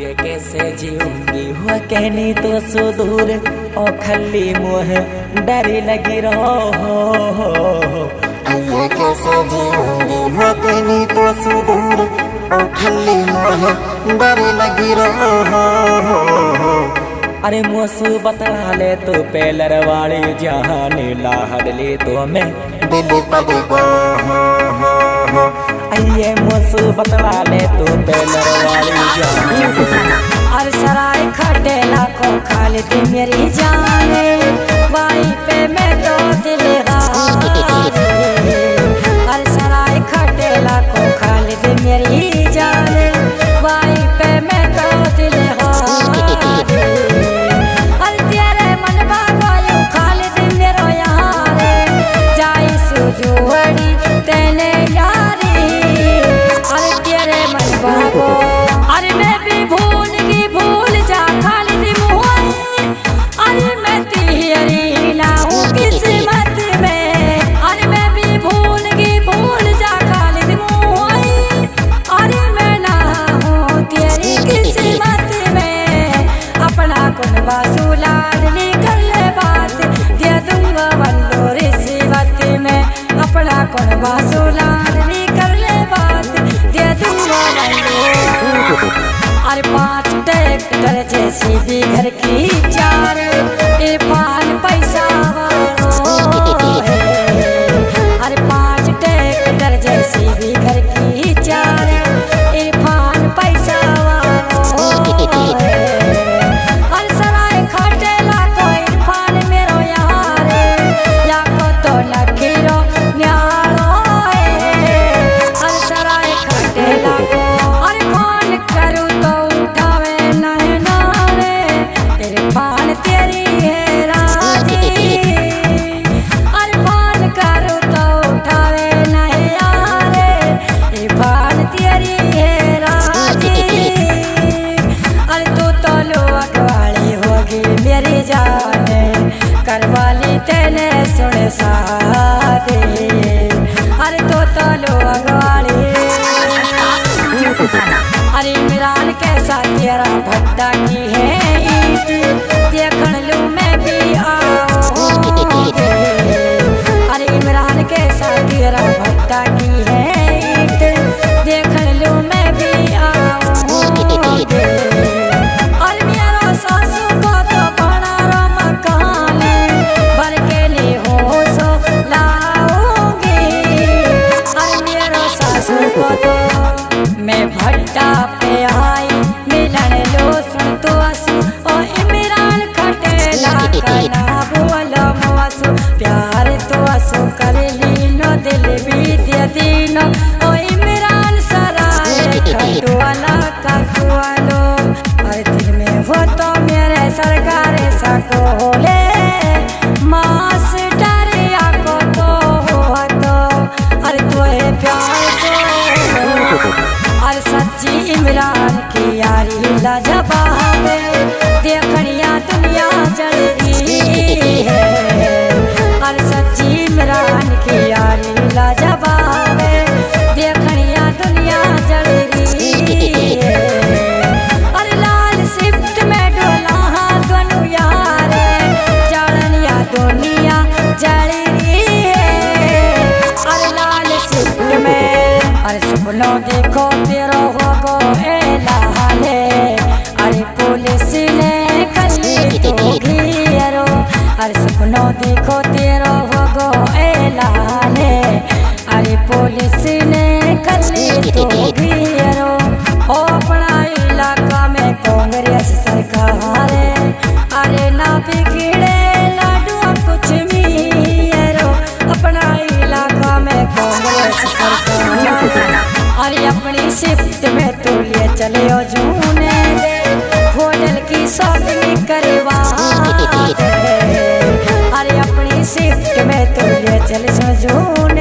ये कैसे जीऊँगी? हो कहनी तो सुदूर ओ खली मोह डरी लगी रो हो ये कैसे जीऊँगी? हो कहनी तो सुदूर ओ खली मोह डरी लगी रो हो अरे मुसीबत वाले तो पेलर वाले जहान लाहर ले तो मैं दिल पर हो हो हो। आइए है मुसीबत वाले तू बैनर वाली हर सराय खटे लाखों खाली थी मेरी जान। वाई पे मैं तो दिल करवा सोलार रे कर अरे पाँच ट्रैक्टर जैसी भी घर की अरे तो, तो लो अरे कैसा तेरा भक्ता की coffee. don't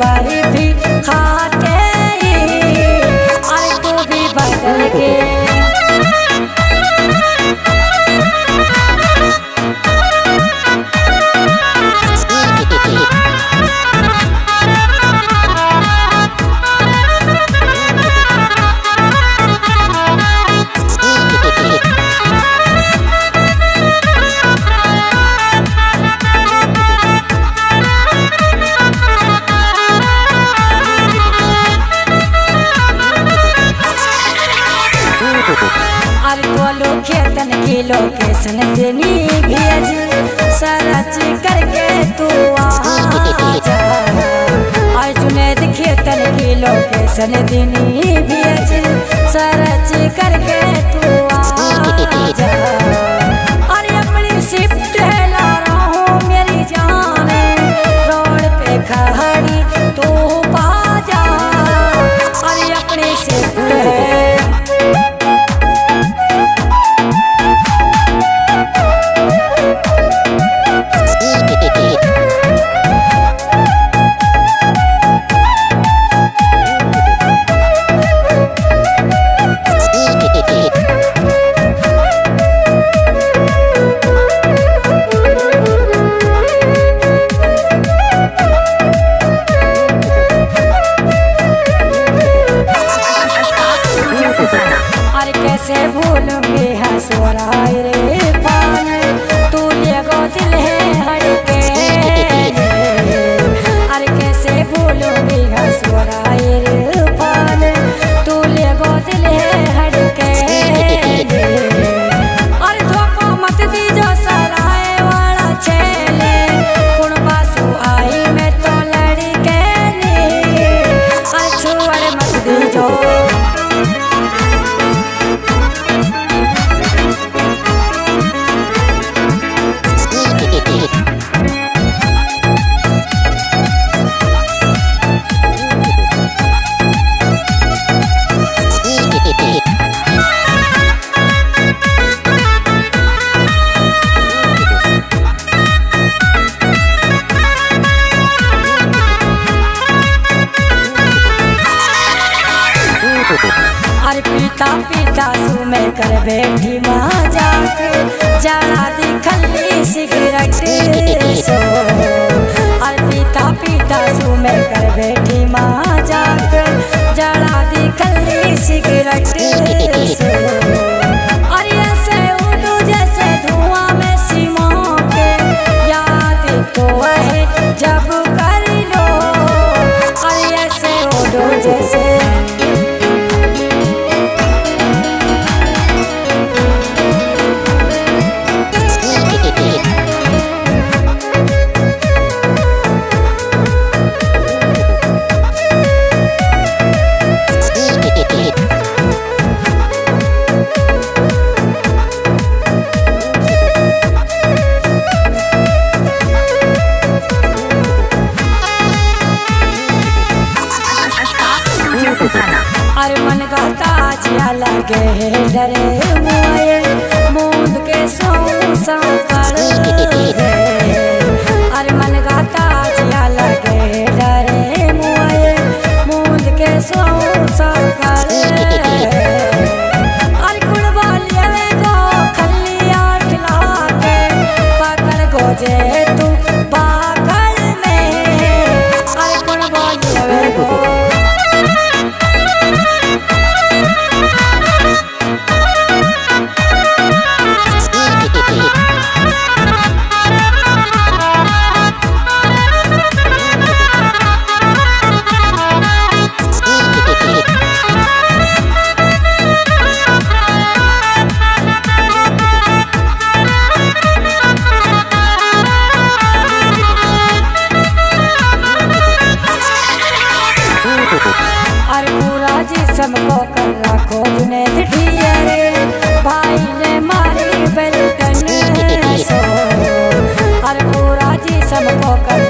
बारी भी खाते सरच करके तू आ अरे मारी